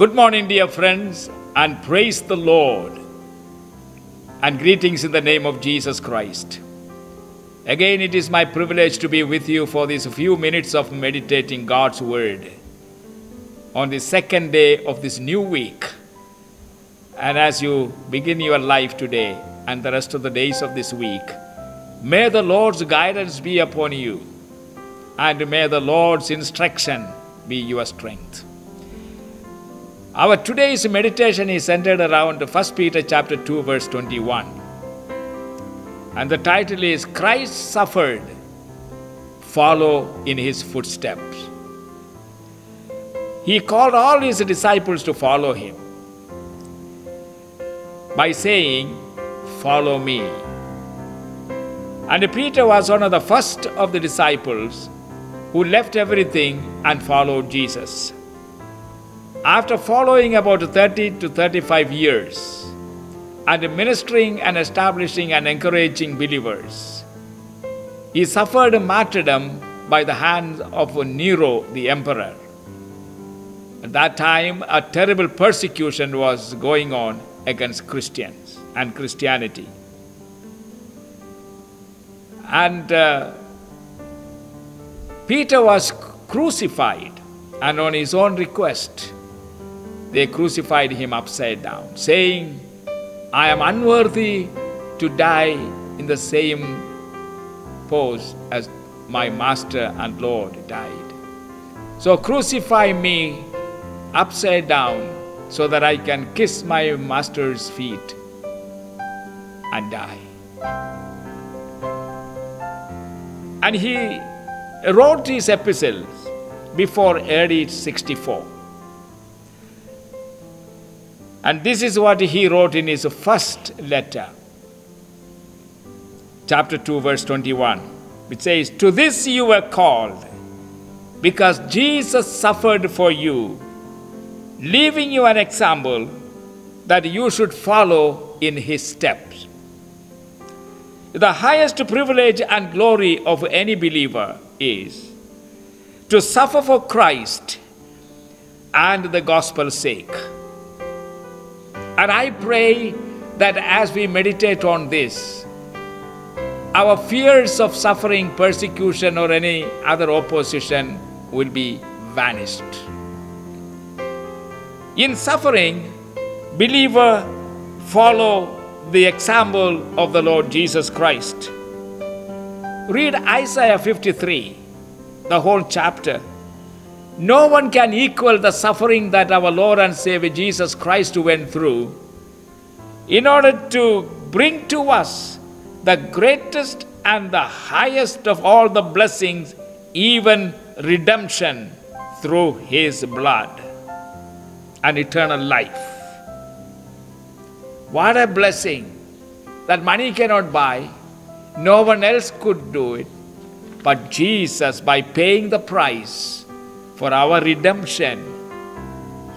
Good morning, dear friends, and praise the Lord. And greetings in the name of Jesus Christ. Again, it is my privilege to be with you for these few minutes of meditating God's Word on the second day of this new week. And as you begin your life today and the rest of the days of this week, may the Lord's guidance be upon you, and may the Lord's instruction be your strength. Our today's meditation is centered around 1 Peter chapter 2 verse 21. And the title is Christ suffered follow in his footsteps. He called all his disciples to follow him by saying, Follow me. And Peter was one of the first of the disciples who left everything and followed Jesus. After following about 30 to 35 years and ministering and establishing and encouraging believers, he suffered martyrdom by the hands of Nero the emperor. At that time, a terrible persecution was going on against Christians and Christianity. And uh, Peter was crucified, and on his own request, they crucified him upside down, saying, I am unworthy to die in the same pose as my master and Lord died. So crucify me upside down so that I can kiss my master's feet and die. And he wrote his epistles before AD 64. And this is what he wrote in his first letter, chapter 2, verse 21, which says, To this you were called, because Jesus suffered for you, leaving you an example that you should follow in his steps. The highest privilege and glory of any believer is to suffer for Christ and the gospel's sake. And I pray that as we meditate on this, our fears of suffering, persecution, or any other opposition will be vanished. In suffering, believer follow the example of the Lord Jesus Christ. Read Isaiah 53, the whole chapter. No one can equal the suffering that our Lord and Savior Jesus Christ went through in order to bring to us the greatest and the highest of all the blessings, even redemption through His blood and eternal life. What a blessing that money cannot buy, no one else could do it, but Jesus, by paying the price, for our redemption,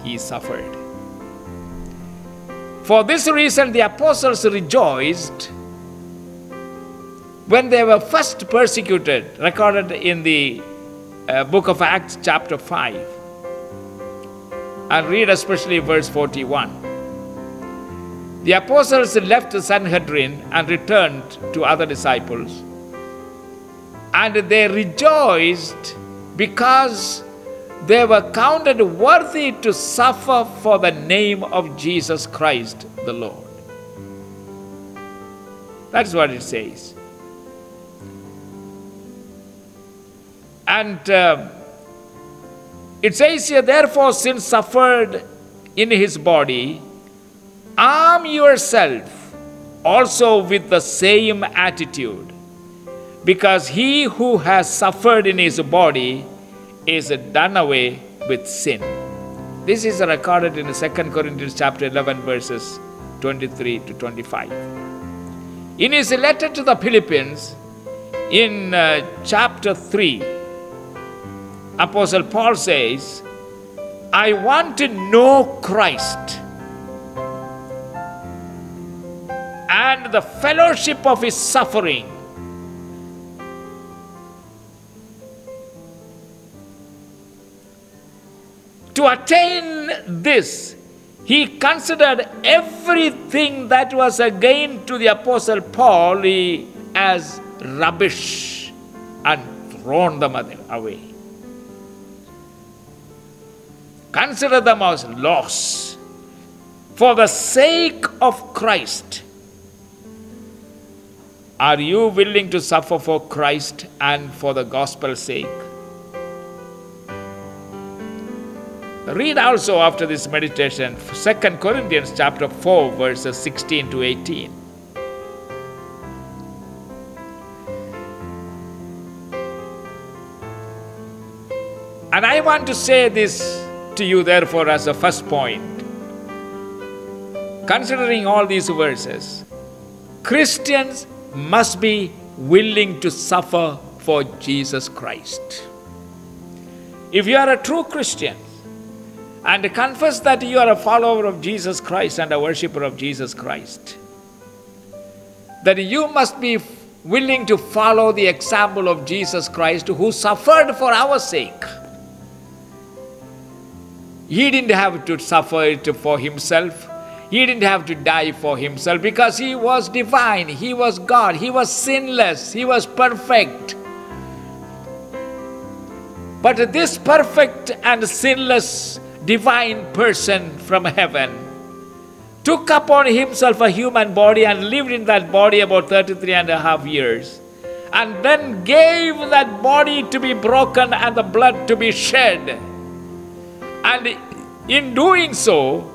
he suffered. For this reason, the apostles rejoiced when they were first persecuted, recorded in the uh, book of Acts, chapter 5. And read especially verse 41. The apostles left the Sanhedrin and returned to other disciples. And they rejoiced because they were counted worthy to suffer for the name of Jesus Christ the Lord. That's what it says. And uh, it says here, therefore, since suffered in his body, arm yourself also with the same attitude, because he who has suffered in his body is done away with sin. This is recorded in 2 Corinthians chapter 11 verses 23 to 25. In his letter to the Philippians in uh, chapter 3 Apostle Paul says, I want to know Christ and the fellowship of his suffering to attain this, he considered everything that was a gain to the Apostle Paul as rubbish and thrown them away. Consider them as loss for the sake of Christ. Are you willing to suffer for Christ and for the gospel's sake? Read also after this meditation 2 Corinthians chapter 4 verses 16 to 18. And I want to say this to you, therefore, as a first point. Considering all these verses, Christians must be willing to suffer for Jesus Christ. If you are a true Christian and confess that you are a follower of Jesus Christ and a worshiper of Jesus Christ, That you must be willing to follow the example of Jesus Christ who suffered for our sake. He didn't have to suffer it for himself. He didn't have to die for himself because he was divine. He was God. He was sinless. He was perfect. But this perfect and sinless divine person from heaven took upon himself a human body and lived in that body about 33 and a half years and then gave that body to be broken and the blood to be shed and in doing so,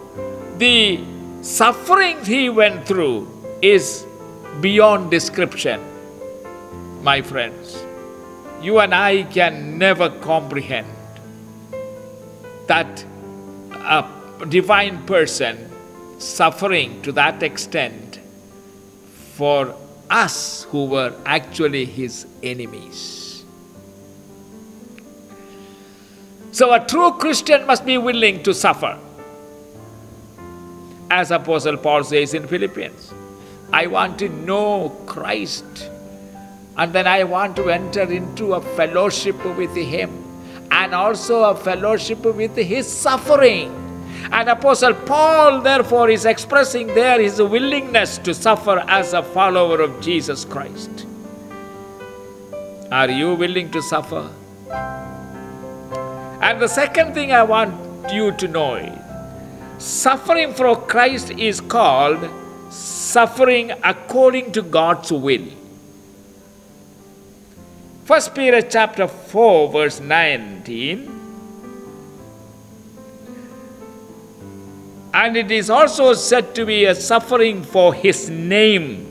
the suffering he went through is beyond description. My friends, you and I can never comprehend that a divine person suffering to that extent for us who were actually his enemies. So a true Christian must be willing to suffer. As Apostle Paul says in Philippians, I want to know Christ and then I want to enter into a fellowship with Him and also a fellowship with His suffering. And Apostle Paul, therefore, is expressing there his willingness to suffer as a follower of Jesus Christ. Are you willing to suffer? And the second thing I want you to know is suffering for Christ is called suffering according to God's will. First Peter chapter 4 verse 19 and it is also said to be a suffering for his name.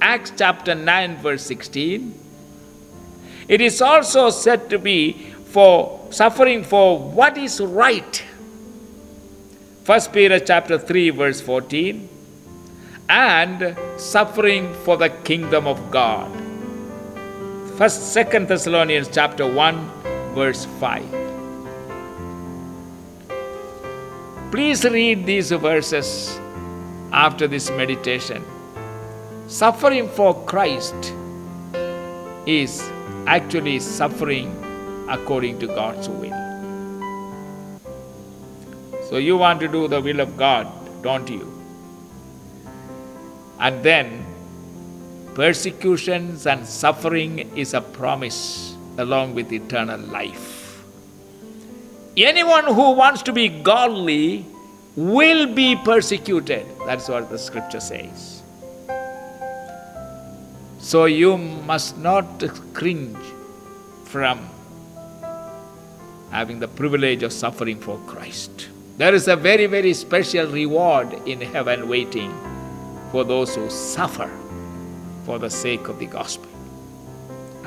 Acts chapter 9 verse 16 it is also said to be for suffering for what is right. 1 Peter chapter 3 verse 14 and suffering for the kingdom of God. First Second Thessalonians chapter 1 verse 5. Please read these verses after this meditation. Suffering for Christ is actually suffering according to God's will. So you want to do the will of God, don't you? And then persecutions and suffering is a promise along with eternal life. Anyone who wants to be godly will be persecuted. That's what the scripture says. So you must not cringe from having the privilege of suffering for Christ. There is a very, very special reward in heaven waiting for those who suffer for the sake of the gospel.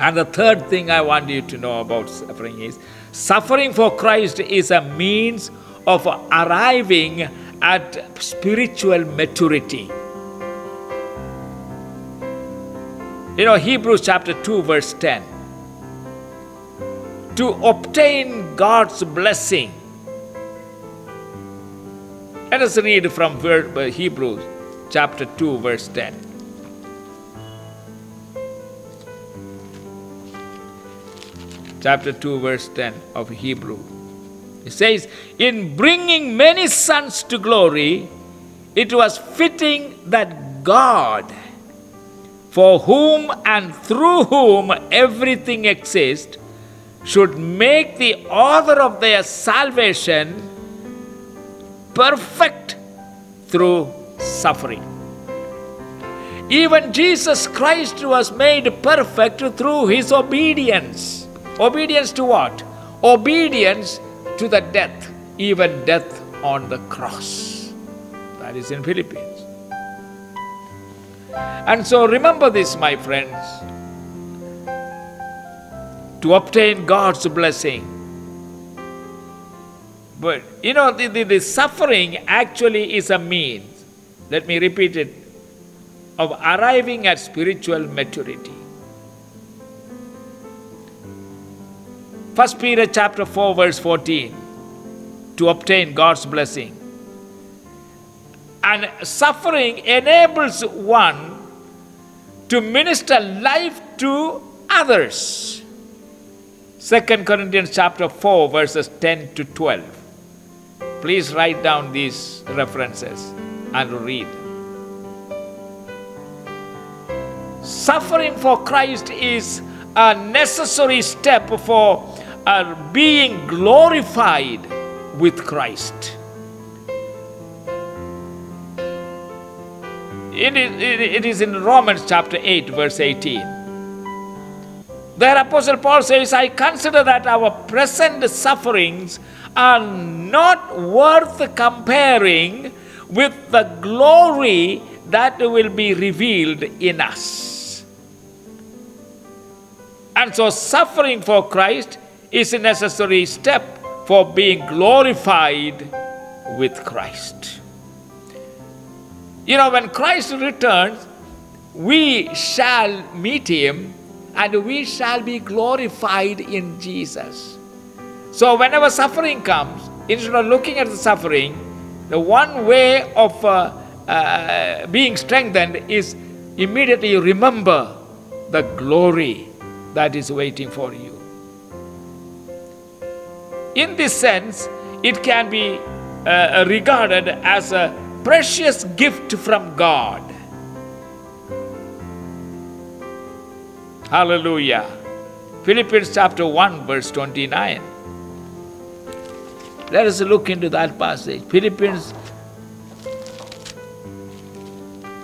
And the third thing I want you to know about suffering is suffering for Christ is a means of arriving at spiritual maturity. You know, Hebrews chapter 2, verse 10 to obtain God's blessing. Let us read from Hebrews chapter 2, verse 10. Chapter 2, verse 10 of Hebrew. It says, In bringing many sons to glory, it was fitting that God, for whom and through whom everything exists, should make the author of their salvation perfect through suffering. Even Jesus Christ was made perfect through his obedience. Obedience to what? Obedience to the death, even death on the cross. That is in Philippians. And so remember this, my friends. To obtain God's blessing. But you know, the, the, the suffering actually is a means. Let me repeat it of arriving at spiritual maturity. 1 Peter chapter 4 verse 14 to obtain God's blessing. And suffering enables one to minister life to others. 2 Corinthians chapter 4 verses 10 to 12. Please write down these references and read. Suffering for Christ is a necessary step for uh, being glorified with Christ. It is, it is in Romans chapter 8, verse 18. There, Apostle Paul says, I consider that our present sufferings are not worth comparing with the glory that will be revealed in us. And so, suffering for Christ is a necessary step for being glorified with Christ. You know, when Christ returns, we shall meet him and we shall be glorified in Jesus. So, whenever suffering comes, instead of looking at the suffering, the one way of uh, uh, being strengthened is immediately remember the glory that is waiting for you. In this sense, it can be uh, regarded as a precious gift from God. Hallelujah. Philippians chapter 1, verse 29. Let us look into that passage. Philippians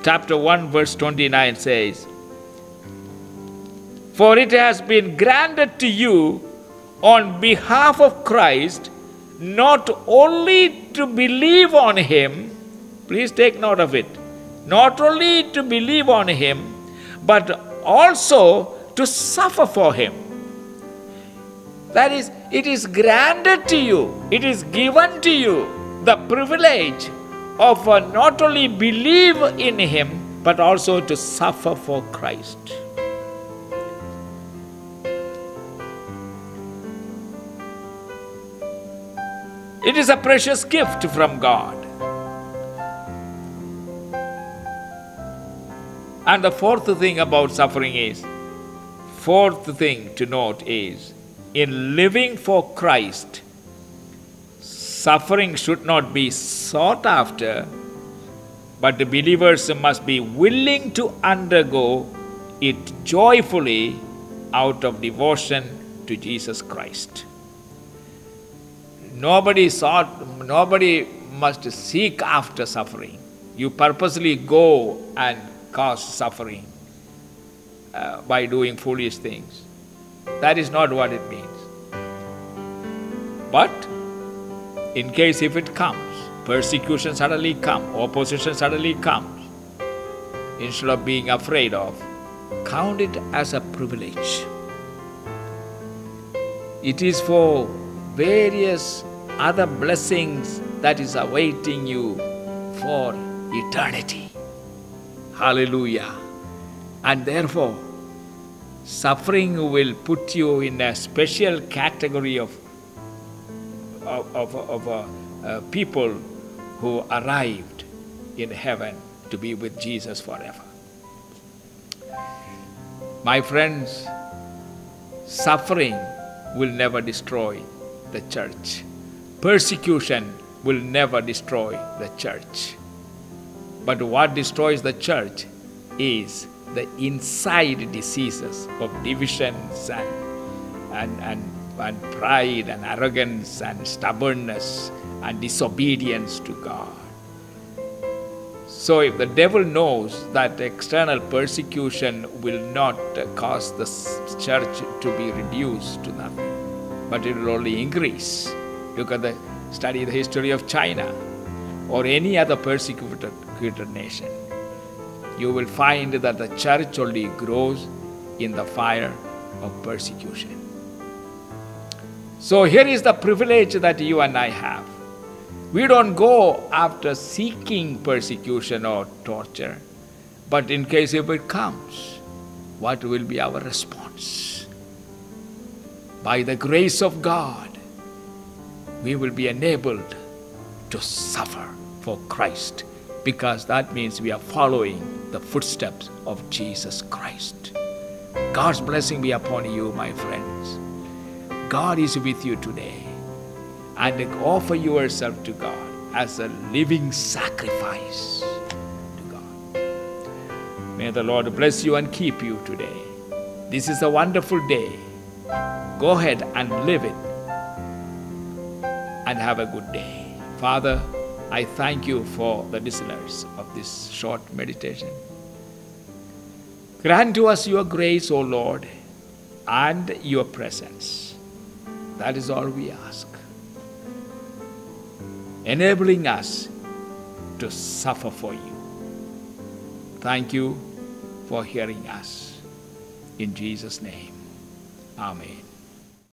chapter 1, verse 29 says, for it has been granted to you on behalf of Christ not only to believe on Him, please take note of it, not only to believe on Him, but also to suffer for Him. That is, it is granted to you, it is given to you the privilege of uh, not only believe in Him, but also to suffer for Christ. It is a precious gift from God. And the fourth thing about suffering is, fourth thing to note is, in living for Christ, suffering should not be sought after, but the believers must be willing to undergo it joyfully out of devotion to Jesus Christ. Nobody sought, nobody must seek after suffering. You purposely go and cause suffering uh, by doing foolish things. That is not what it means. But in case if it comes, persecution suddenly comes, opposition suddenly comes, instead of being afraid of, count it as a privilege. It is for various other blessings that is awaiting you for eternity. Hallelujah. And therefore, suffering will put you in a special category of, of, of, of uh, uh, people who arrived in heaven to be with Jesus forever. My friends, suffering will never destroy the church persecution will never destroy the church. But what destroys the church is the inside diseases of divisions and, and, and, and pride and arrogance and stubbornness and disobedience to God. So, if the devil knows that external persecution will not cause the church to be reduced to nothing, but it will only increase. Look at the study the history of China or any other persecuted nation. You will find that the church only grows in the fire of persecution. So here is the privilege that you and I have. We don't go after seeking persecution or torture, but in case if it comes, what will be our response? By the grace of God, we will be enabled to suffer for Christ because that means we are following the footsteps of Jesus Christ. God's blessing be upon you, my friends. God is with you today and offer yourself to God as a living sacrifice to God. May the Lord bless you and keep you today. This is a wonderful day. Go ahead and live it and have a good day. Father, I thank you for the listeners of this short meditation. Grant to us your grace, O Lord, and your presence. That is all we ask enabling us to suffer for you. Thank you for hearing us. In Jesus' name, Amen.